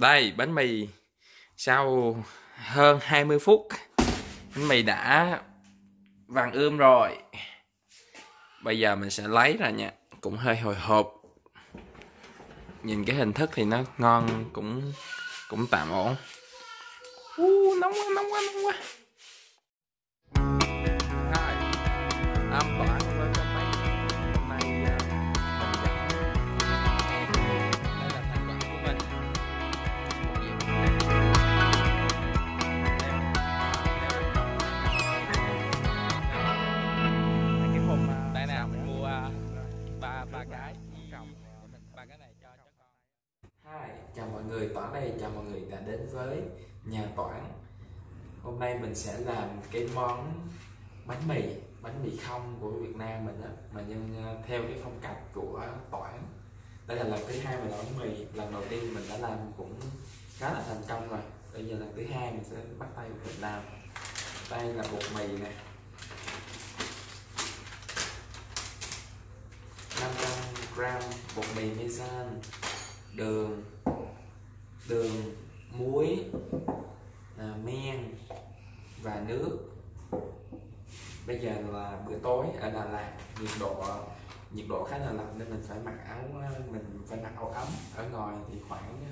Đây, bánh mì sau hơn 20 phút bánh mì đã vàng ươm rồi. Bây giờ mình sẽ lấy ra nha, cũng hơi hồi hộp. Nhìn cái hình thức thì nó ngon cũng cũng tạm ổn. Uh, nóng quá, nóng quá, nóng quá. Rồi, âm toán đây chào mọi người đã đến với nhà toán hôm nay mình sẽ làm cái món bánh mì bánh mì không của Việt Nam mình á, mà nhưng ờ, theo cái phong cách của toán đây là lần thứ hai mình làm bánh mì. Lần đầu tiên mình đã làm cũng khá là thành công rồi. Bây giờ lần thứ hai mình sẽ bắt tay vào Việt Nam. Đây là bột mì nè. 500 gram bột mì mesan đường đường muối à, men và nước. Bây giờ là bữa tối ở Đà Lạt nhiệt độ nhiệt độ khá là lạnh nên mình phải mặc áo à, mình phải mặc áo ấm. Ở ngoài thì khoảng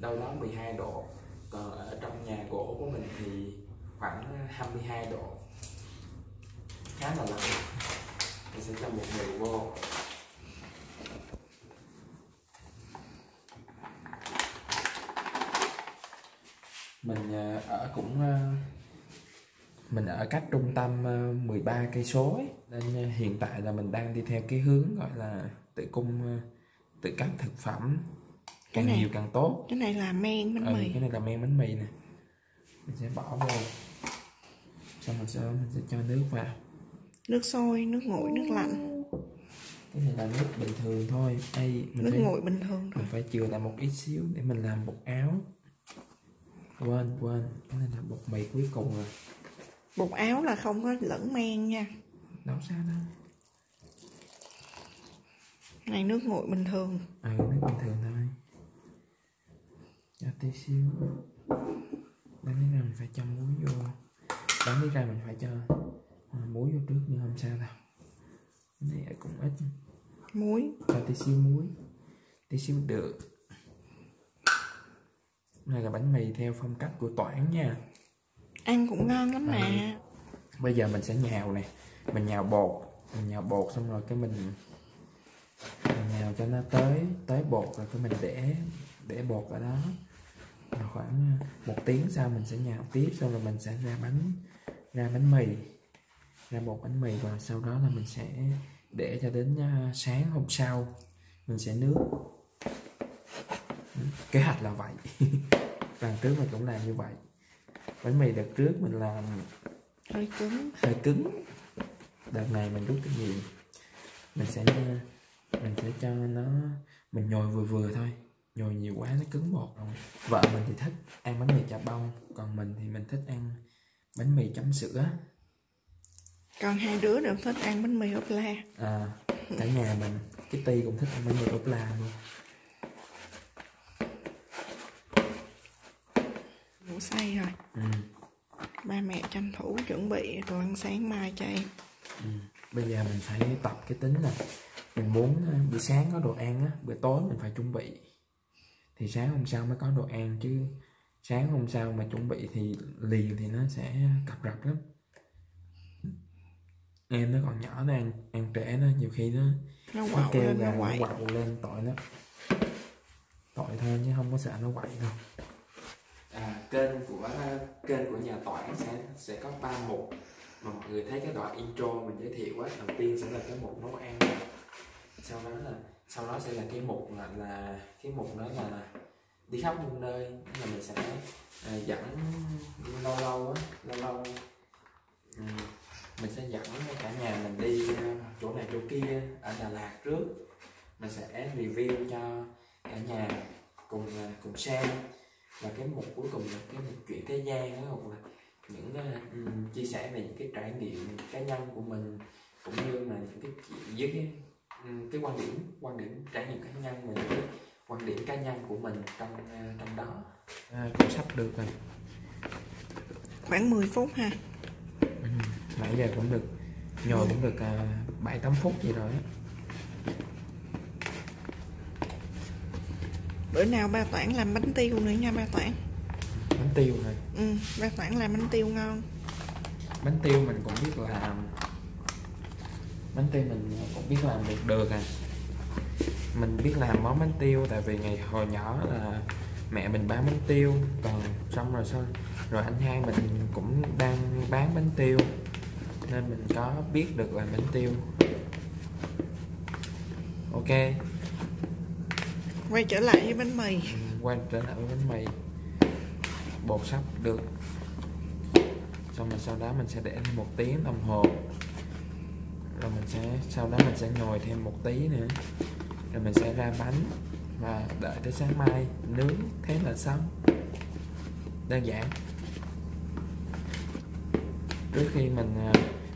đâu đó 12 độ còn ở trong nhà gỗ của mình thì khoảng 22 độ. Khá là lạnh. Mình sẽ cho một người vô. Mình ờ, ở cũng ờ, mình ở cách trung tâm ờ, 13 cây số ấy. nên ờ, hiện tại là mình đang đi theo cái hướng gọi là tự cung ờ, tự cấp thực phẩm. Cái càng này- nhiều càng tốt. cái này là men bánh ừ, mì. cái này là men bánh mì nè. Mình sẽ bỏ vô. Xong rồi sau mình sẽ cho nước vào. Nước sôi nước nguội nước lạnh. Cái này là nước bình thường thôi. Đây mình nước phải, nguội bình thường thôi. mình phải chừa lại một ít xíu để mình làm bột áo quên quên. Cái này là bột mì cuối cùng rồi. Bột áo là không có lẫn men nha. Đâu sao đâu. Này nước nguội bình thường. Ừ nước bình thường thôi. Cho tí xíu. Đánh lý ra mình phải cho muối vô. Đánh lý ra mình phải cho à, muối vô trước nhưng không sao đâu. Cái này cũng ít. Muối. Cho tí xíu muối. Tí xíu đường này là bánh mì theo phong cách của toản nha. Ăn cũng ngon lắm mà. Bây giờ mình sẽ nhào nè. Mình nhào bột. Mình nhào bột xong rồi cái mình mình nhào cho nó tới tới bột rồi cái mình để để bột ở đó. Rồi khoảng ờ, một tiếng sau mình sẽ nhào tiếp xong rồi mình sẽ ra bánh ra bánh mì. Ra bột bánh mì và sau đó là mình sẽ để cho đến ờ, sáng hôm sau. Mình sẽ nước kế hoạch là vậy. Lần trước mình cũng làm như vậy. Bánh mì đợt trước mình làm hơi cứng. Hơi cứng. Đợt này mình rút kinh nghiệm. Mình sẽ mình sẽ cho nó mình nhồi vừa vừa thôi. Nhồi nhiều quá nó cứng bột rồi. Vợ mình thì thích ăn bánh mì chà bông còn mình thì mình thích ăn bánh mì chấm sữa. Còn hai đứa đều thích ăn bánh mì ốp la. À, cả nhà mình cái ti cũng thích ăn bánh mì ốp la luôn ngủ say rồi. Ừ. ba mẹ tranh thủ chuẩn bị đồ ăn sáng mai cho em. Ừ. bây giờ mình phải tập cái tính là mình muốn ờ, bữa sáng có đồ ăn á bữa tối mình phải chuẩn bị. Thì sáng hôm sau mới có đồ ăn chứ sáng hôm sau mà chuẩn bị thì liền thì nó sẽ cập rập lắm. Em nó còn nhỏ nó ăn ăn trẻ nó nhiều khi nó nó nó kêu lên gà nó quậy. quạo lên tội nó. Tội thôi chứ không có sợ nó quậy đâu à, kênh của kênh của nhà toán sẽ sẽ có ba mục mà mọi người thấy cái đoạn intro mình giới thiệu á đầu tiên sẽ là cái mục nấu ăn sau đó là sau đó sẽ là cái mục là, là cái mục đó là đi khắp muôn nơi. Là mình sẽ à, dẫn lâu lâu á lâu lâu ừ, mình sẽ dẫn cả nhà mình đi à, chỗ này chỗ kia ở Đà Lạt trước. Mình sẽ review cho cả nhà cùng à, cùng xem và cái mục cuối cùng là cái mục chuyện thế gian đó hoặc là những uh, um, chia sẻ về những cái trải nghiệm cá nhân của mình cũng như là những cái chuyện với cái um, cái quan điểm quan điểm trải nghiệm cá nhân và những cái quan điểm cá nhân của mình trong ờ, trong đó. À, cũng sắp được rồi. Khoảng 10 phút ha. Ừ, nãy giờ cũng được nhồi cũng được à, bảy tám phút gì rồi á bữa nào ba toản làm bánh tiêu nữa nha ba toản bánh tiêu này ừ ba toản làm bánh tiêu ngon. Bánh tiêu mình cũng biết làm. Bánh tiêu mình cũng biết làm được được à. Mình biết làm món bánh tiêu tại vì ngày hồi nhỏ là mẹ mình bán bánh tiêu. Còn xong rồi sao rồi anh hai mình cũng đang bán bánh tiêu. Nên mình có biết được làm bánh tiêu. Ok quay trở lại với bánh mì. Ừ, quay trở lại với bánh mì. Bột sắp được. Xong rồi sau đó mình sẽ để thêm một tiếng đồng hồ. Rồi mình sẽ, sau đó mình sẽ nhồi thêm một tí nữa. Rồi mình sẽ ra bánh và đợi tới sáng mai. Nướng thế là xong. Đơn giản. Trước khi mình à,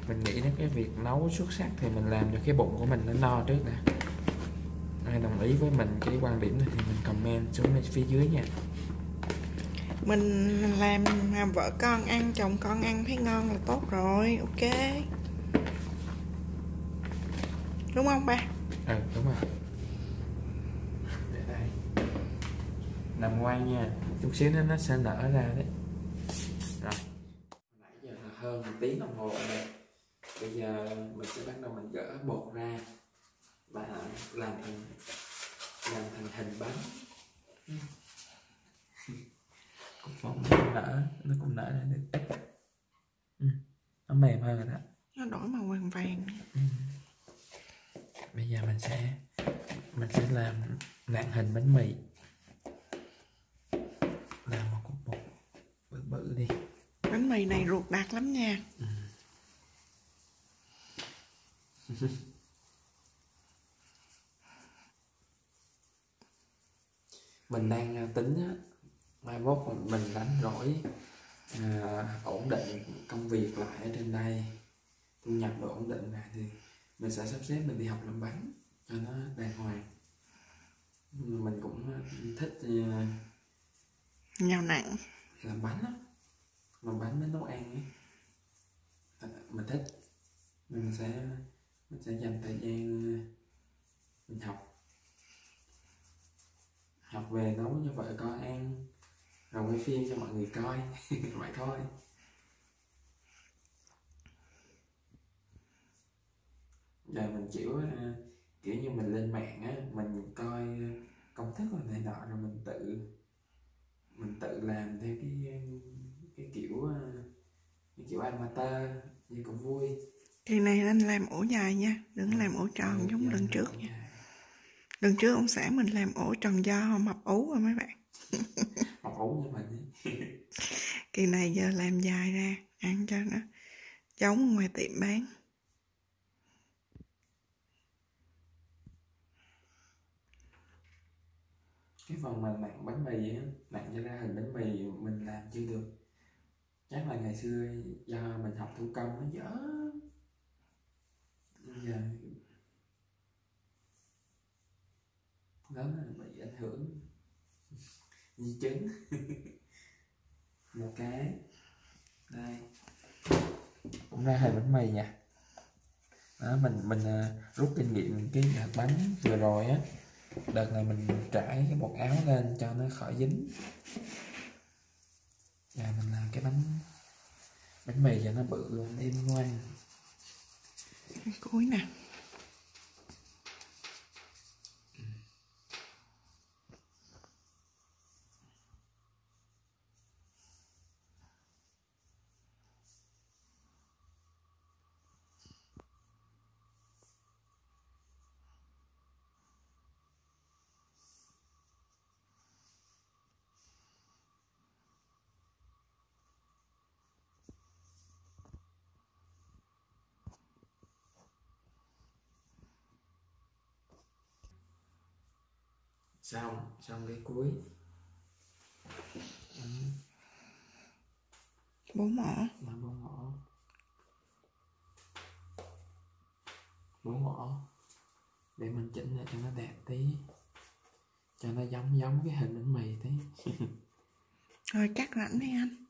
mình nghĩ đến cái việc nấu xuất sắc thì mình làm cho cái bụng của mình nó no trước nè ai đồng ý với mình cái quan điểm này thì mình comment xuống phía dưới nha. Mình làm vợ con ăn chồng con ăn thấy ngon là tốt rồi ok. Đúng không ba? Ừ đúng rồi. Để đây. Nằm ngoan nha. Chút xíu nữa nó sẽ nở ra đấy. Rồi. Nãy giờ là hơn một tiếng đồng hồ rồi. Bây giờ mình sẽ bắt đầu mình gỡ bột ra và làm thành làm thành hình bánh. Ừ. cũng cũng nở nó cũng nở ra được ít ừ. nó mềm hơn rồi đó. Nó đổi màu vàng vàng. Bây giờ mình sẽ mình sẽ làm nặng hình bánh mì. Làm một cục bột bự bự đi. Bánh mì này ruột đặc lắm nha mình đang à, tính á mai mốt mình- rảnh rỗi à, ổn định công việc lại ở trên đây thu nhập được ổn định lại thì mình sẽ sắp xếp mình đi học làm bánh cho nó đàng hoàng. Mình cũng à, thích à, nhào nặng. làm bánh á làm bánh với nấu ăn ấy. À, mình thích mình sẽ mình sẽ dành thời gian mình học học về nấu cho vợ con ăn rồi quay phim cho mọi người coi. Vậy thôi. Giờ mình kiểu ờ, kiểu như mình lên mạng á mình coi ờ, công thức rồi này nọ rồi mình tự mình tự làm theo cái cái kiểu ờ, cái kiểu amateur nhưng cũng vui. Kỳ này anh làm ổ dài nha đừng làm ổ tròn giống lần trước nha. Lần trước ông xã mình làm ổ tròn do mập ú rồi mấy bạn. Học ấu như mình kỳ này giờ làm dài ra ăn cho nó giống ngoài tiệm bán. Cái phần mà nặng bánh mì á nặng cho ra hình bánh mì mình làm chưa được. Chắc là ngày xưa do mình học thủ công nó dở. Bây giờ lớn là bị ảnh hưởng. Di chứng một cái. Đây. Cũng ra hình bánh mì nha. Đó mình mình à, rút kinh nghiệm cái hạt bánh vừa rồi á. Đợt này mình trải cái bột áo lên cho nó khỏi dính. Và mình làm cái bánh bánh mì cho nó bự luôn êm ngoan. Cái cuối nè xong xong cái cuối. Bốn ổ mà bốn ổ bốn ổ để mình chỉnh lại cho nó đẹp tí. Cho nó giống giống cái hình bánh mì tí. Rồi cắt rảnh đi anh.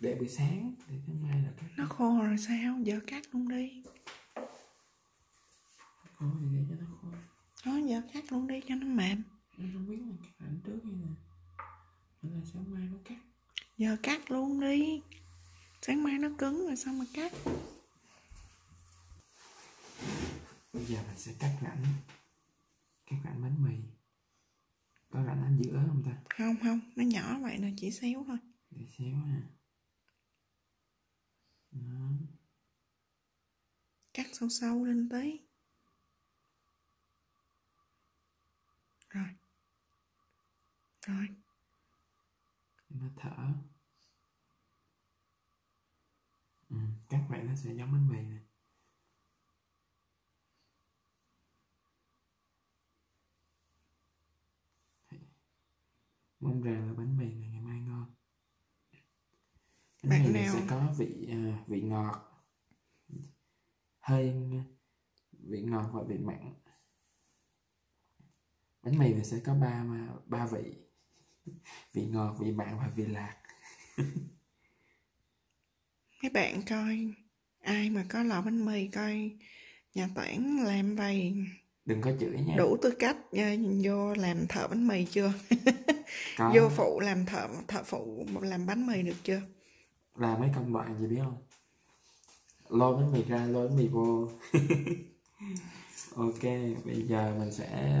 Để buổi sáng để sáng mai là cắt. Nó khô rồi sao? Giờ cắt luôn đi. Khô thì để cho nó khô đó giờ cắt luôn đi cho nó mềm. Nó không biết là cắt ảnh trước hay nè nên là sáng mai nó cắt. Giờ cắt luôn đi. Sáng mai nó cứng rồi sao mà cắt. Bây giờ mình sẽ cắt rãnh cắt rãnh bánh mì. Có rãnh ở giữa không ta? Không không. Nó nhỏ vậy nè chỉ xíu thôi. Để xéo ha. Đó. Cắt sâu sâu lên tí rồi rồi. Nó thở. Ừ, cắt vậy nó sẽ giống bánh mì nè mong rằng là bánh mì này ngày mai ngon. Bánh Bạn mì này nào- sẽ có vị à, vị ngọt. Hơi vị ngọt và vị mặn. Bánh mì này sẽ có ba ba vị vị ngọt vị mặn và vị lạc. Mấy bạn coi ai mà có lò bánh mì coi nhà toản làm vậy đừng có chửi nha. Đủ tư cách ờ, vô làm thợ bánh mì chưa? Có. Vô phụ làm thợ thợ phụ làm bánh mì được chưa? Làm mấy công đoạn gì biết không? Lôi bánh mì ra lôi bánh mì vô. Ok bây giờ mình sẽ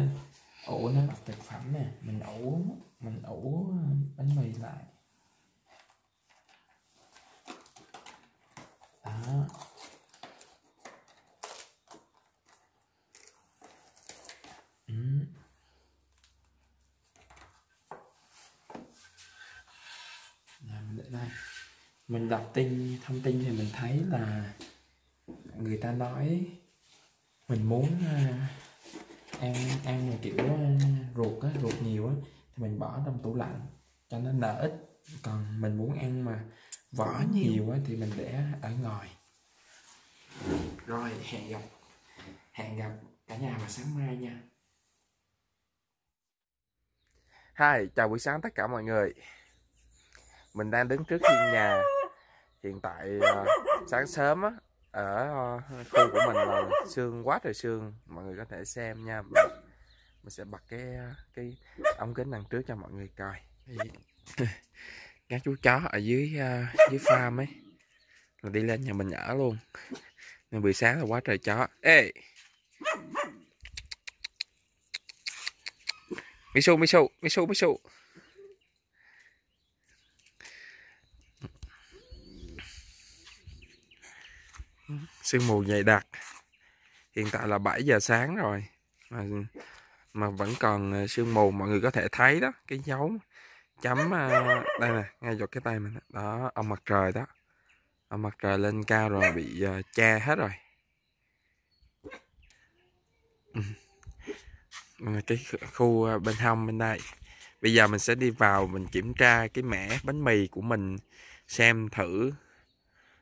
ủ nó bằng thực phẩm nè. Mình ủ mình ủ bánh mì lại. Đó. Ừ. Rồi, mình để đây. Mình đọc tin thông tin thì mình thấy là người ta nói mình muốn à, ăn ăn kiểu à, ruột á ruột nhiều á mình bỏ trong tủ lạnh cho nó nở ít. Còn mình muốn ăn mà vỏ nhiều. nhiều á thì mình để ở ngoài. Rồi hẹn gặp hẹn gặp cả nhà vào sáng mai nha. Hi, chào buổi sáng tất cả mọi người. Mình đang đứng trước hiên nhà. Hiện tại ờ, sáng sớm á Ở ờ, khu của mình là sương quá trời sương. Mọi người có thể xem nha mình, sẽ bật cái cái ống kính đằng trước cho mọi người coi Các chú chó ở dưới uh, dưới farm ấy Là đi lên nhà mình ở luôn Nên buổi sáng là quá trời chó Ê Misu, Misu, Misu, Misu. Sương mù dày đặc. Hiện tại là 7 giờ sáng rồi. Mà, mà vẫn còn ờ, sương mù mọi người có thể thấy đó, cái dấu chấm ờ, đây nè, ngay vào cái tay mình đó. ông mặt trời đó. Ông mặt trời lên cao rồi bị ờ, che hết rồi. Ừ. Cái khu- bên hông bên đây bây giờ mình sẽ đi vào mình kiểm tra cái mẻ bánh mì của mình xem thử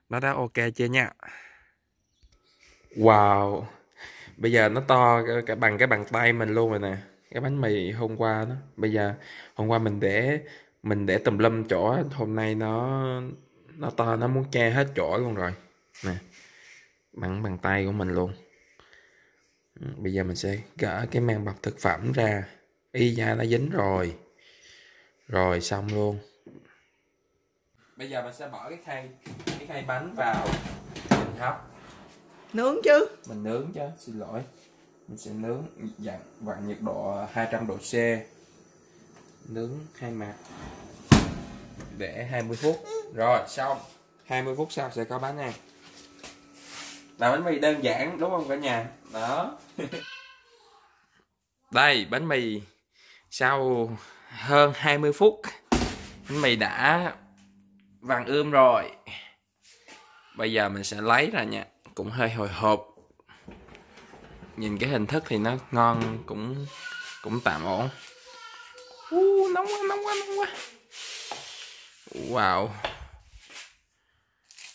nó đã ok chưa nha wow bây giờ nó to cả- bằng cái bàn tay mình luôn rồi nè, cái bánh mì hôm qua đó. Bây giờ hôm qua mình để mình để tùm lum chỗ, hôm nay nó nó to, nó muốn che hết chỗ luôn rồi. Nè bằng bàn tay của mình luôn. Ừ, bây giờ mình sẽ gỡ cái màng bọc thực phẩm ra. Y da nó dính rồi. Rồi, xong luôn. Bây giờ mình sẽ bỏ cái khay cái khay bánh vào, mình hấp nướng chứ. Mình nướng chứ, xin lỗi. Mình sẽ nướng dặn vặn nhiệt độ 200 độ C. Nướng hai mặt. Để 20 phút. Rồi, xong. 20 phút sau sẽ có bánh ăn. Làm bánh mì đơn giản, đúng không cả nhà? Đó. Đây, bánh mì. Sau hơn 20 phút, bánh mì đã vàng ươm rồi. Bây giờ mình sẽ lấy ra nha cũng hơi hồi hộp. Nhìn cái hình thức thì nó ngon cũng cũng tạm ổn. Uh, nóng quá nóng quá nóng quá. Wow.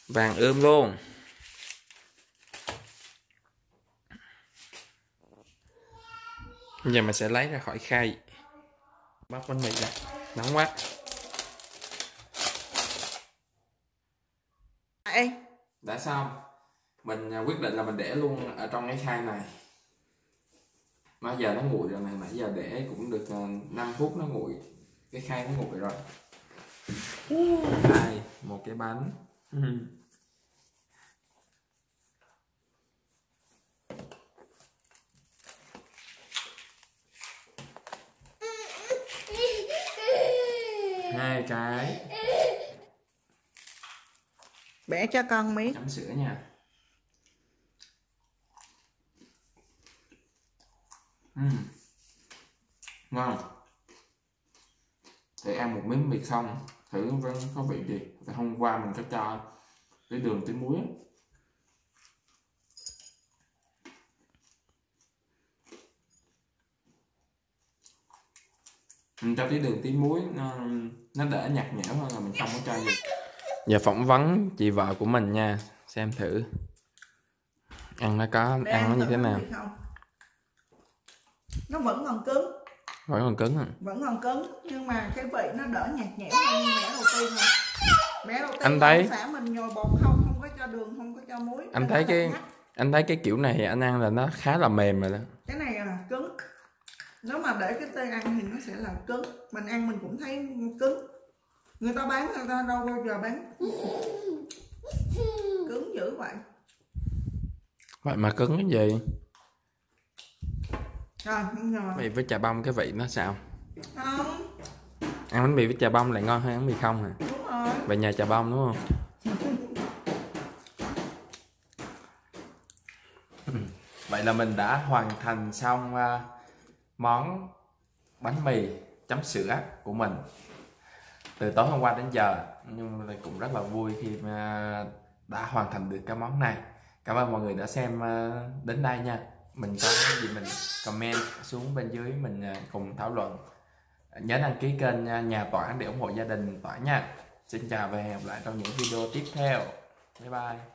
Vàng ươm luôn. Bây giờ mình sẽ lấy ra khỏi khay. Bóc bánh mì ra. Nóng quá. Ê, đã xong mình à, quyết định là mình để luôn ở trong cái khay này. Nó giờ nó nguội rồi này nãy giờ để cũng được à, 5 phút nó nguội. Cái khay nó nguội rồi. Đây một cái bánh. Hai cái. Bẻ cho con miếng. chấm sữa nha Ừm. ngon để ăn một miếng mì không thử vẫn có vị gì Tại hôm qua mình có cho cái đường tí muối á. mình cho tí đường tí muối nó nó đỡ nhạt nhẽo hơn là mình không có cho gì giờ phỏng vấn chị vợ của mình nha xem thử ăn nó có Để ăn nó như thế nào? Nó vẫn còn cứng, vẫn còn cứng à vẫn còn cứng nhưng mà cái vị nó đỡ nhạt nhẽo hơn bé đầu tiên rồi. Bé đầu tiên Anh thấy- xã mình nhồi bột không, không có cho đường, không có cho muối. Anh thấy cái- anh thấy cái kiểu này anh ăn là nó khá là mềm rồi đó. Cái này là cứng. Nếu mà để cái tê ăn thì nó sẽ là cứng. Mình ăn mình cũng thấy cứng. Người ta bán người ta đâu bao giờ bán? Cứng dữ vậy. Vậy mà cứng cái gì rồi bây giờ mì với chà bông cái vị nó sao? Không. Ăn bánh mì với chà bông lại ngon hơn bánh mì không hả? Đúng rồi. Về nhà chà bông đúng không? Vậy là mình đã hoàn thành xong à, món bánh mì chấm sữa của mình. Từ tối hôm qua đến giờ nhưng mà cũng rất là vui khi mà đã hoàn thành được cái món này. Cảm ơn mọi người đã xem à, đến đây nha mình có gì mình comment xuống bên dưới mình à, cùng thảo luận. Nhớ đăng ký kênh à, nhà tỏa để ủng hộ gia đình tỏa nha. Xin chào và hẹn gặp lại trong những video tiếp theo. Bye bye.